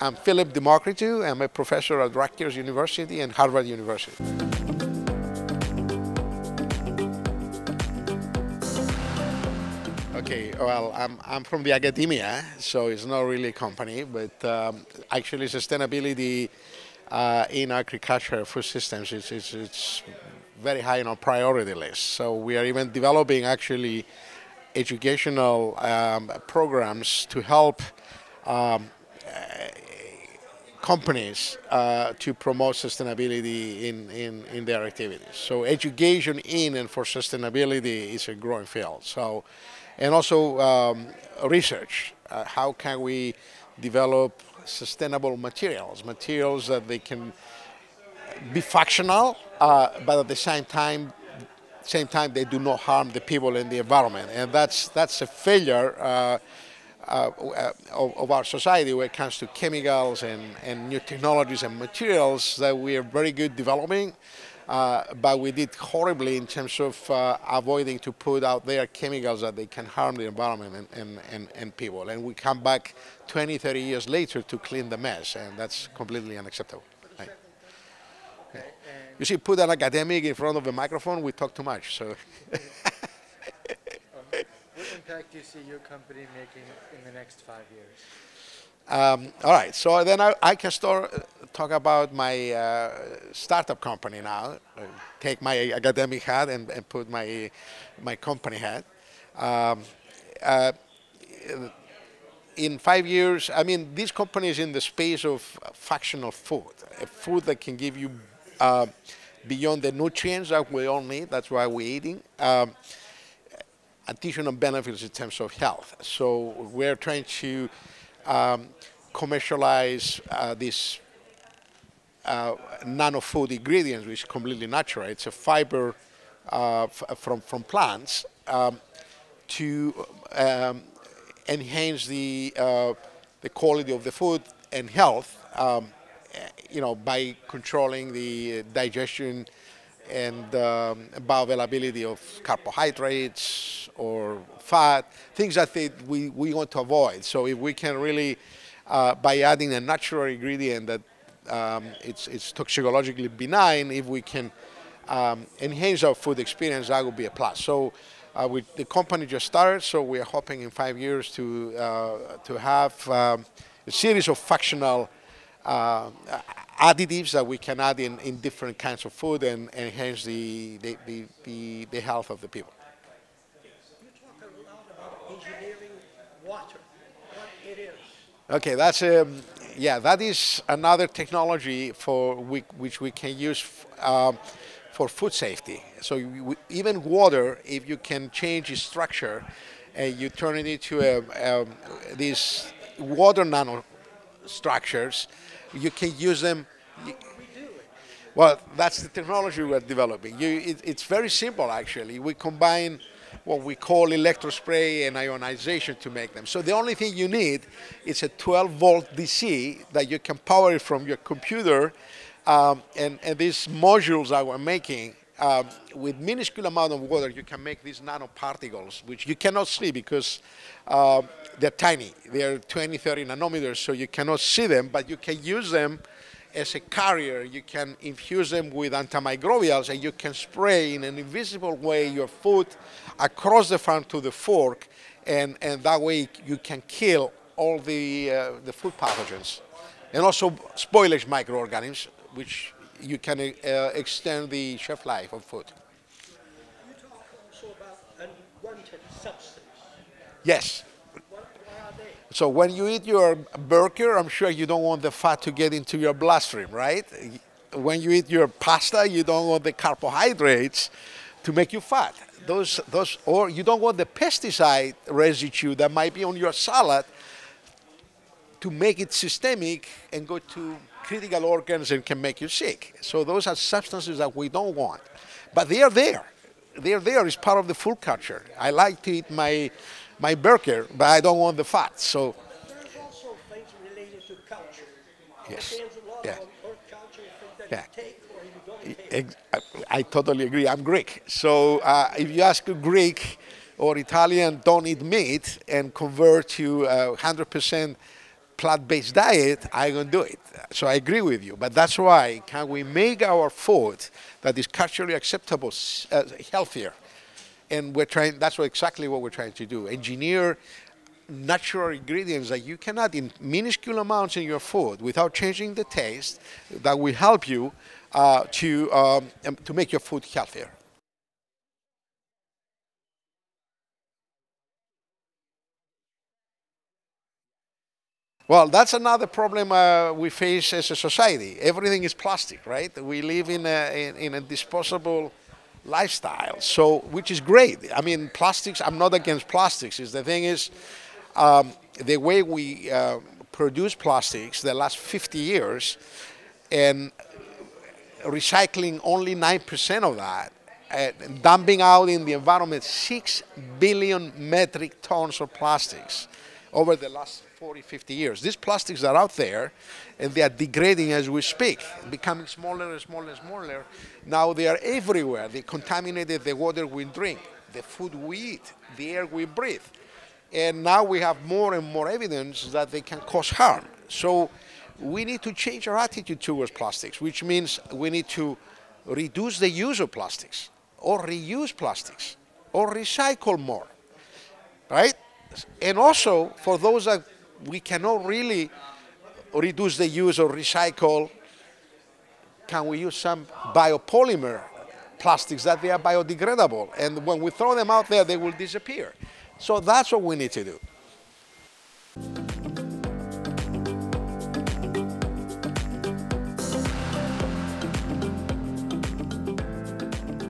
I'm Philip Demokritou. I'm a professor at Rutgers University and Harvard University. Okay, well, I'm, I'm from the academia, so it's not really a company, but um, actually sustainability uh, in agriculture food systems is it's very high on our priority list. So we are even developing actually educational um, programs to help um, companies uh, to promote sustainability in, in, in their activities. So education in and for sustainability is a growing field. So and also um, research. Uh, how can we develop sustainable materials, materials that they can be functional, uh, but at the same time, same time they do not harm the people and the environment. And that's that's a failure uh, uh of, of, our society when it comes to chemicals and, and new technologies and materials that we are very good developing. Uh, but we did horribly in terms of uh, avoiding to put out there chemicals that they can harm the environment and, and, and, and, people. And we come back 20, 30 years later to clean the mess, and that's completely unacceptable. Right. Okay. You see, put an academic in front of a microphone, we talk too much. So. impact do you see your company making in the next five years? Um, all right, so then I, I can start uh, talk about my uh, startup company now. Take my academic hat and, and, put my my company hat. Um, uh, in five years, I mean, this company is in the space of functional food, food that can give you uh, beyond the nutrients that we all need. That's why we're eating. Um, additional benefits in terms of health. So we're trying to um, commercialize uh, these uh, nano food ingredients, which is completely natural. It's a fiber uh, from from plants um, to um, enhance the uh, the quality of the food and health. Um, you know, by controlling the digestion and um, bioavailability of carbohydrates or fat, things that they, we, we want to avoid. So if we can really, uh, by adding a natural ingredient that um, it's, it's toxicologically benign, if we can um, enhance our food experience, that would be a plus. So uh, we, the company just started, so we are hoping in five years to, uh, to have um, a series of functional uh, additives that we can add in, in different kinds of food and enhance the, the, the, the, the health of the people. Okay, that's um, yeah, that is another technology for we, which we can use um, for food safety. So we, even water, if you can change its structure and you turn it into a, um, these water nano structures, you can use them. Well, that's the technology we're developing. You, it, it's very simple, actually. We combine what we call electrospray and ionization to make them. So the only thing you need is a 12 volt DC that you can power it from your computer. Um, and, and these modules that we're making, um, with minuscule amount of water, you can make these nanoparticles, which you cannot see because uh, they're tiny. They're 20, 30 nanometers, so you cannot see them, but you can use them as a carrier. You can infuse them with antimicrobials and you can spray in an invisible way your food across the farm to the fork, and, and that way you can kill all the, uh, the food pathogens. And also spoilage microorganisms, which you can uh, extend the shelf life of food. You talk also about unwanted substances. Yes. So when you eat your burger, I'm sure you don't want the fat to get into your bloodstream, right? When you eat your pasta, you don't want the carbohydrates to make you fat. Those, those, or you don't want the pesticide residue that might be on your salad to make it systemic and go to critical organs and can make you sick. So those are substances that we don't want. But they are there. They are there. It's part of the food culture. I like to eat my, my burger, but I don't want the fat. So there's also things related to culture. Yes. Yeah. Yeah. I, I totally agree. I'm Greek. So uh, if you ask a Greek or Italian, don't eat meat and convert to uh, 100% plant-based diet, I'm gonna do it. So I agree with you. But that's why can we make our food that is culturally acceptable uh, healthier? And we're trying. That's what, exactly what we're trying to do. Engineer natural ingredients that you cannot in minuscule amounts in your food without changing the taste that will help you uh, to, um, to make your food healthier. Well, that's another problem uh, we face as a society. Everything is plastic, right? We live in a, in, in, a disposable lifestyle, so which is great. I mean, plastics. I'm not against plastics. Is the thing is, um, the way we uh, produce plastics the last 50 years, and recycling only 9% of that, and dumping out in the environment 6 billion metric tons of plastics over the last 40, 50 years. These plastics are out there and they are degrading as we speak, becoming smaller and smaller and smaller. Now they are everywhere. They contaminated the water we drink, the food we eat, the air we breathe. And now we have more and more evidence that they can cause harm. So we need to change our attitude towards plastics, which means we need to reduce the use of plastics or reuse plastics or recycle more, right? And also for those that we cannot really reduce the use or recycle, can we use some biopolymer plastics that they are biodegradable? And when we throw them out there, they will disappear. So that's what we need to do.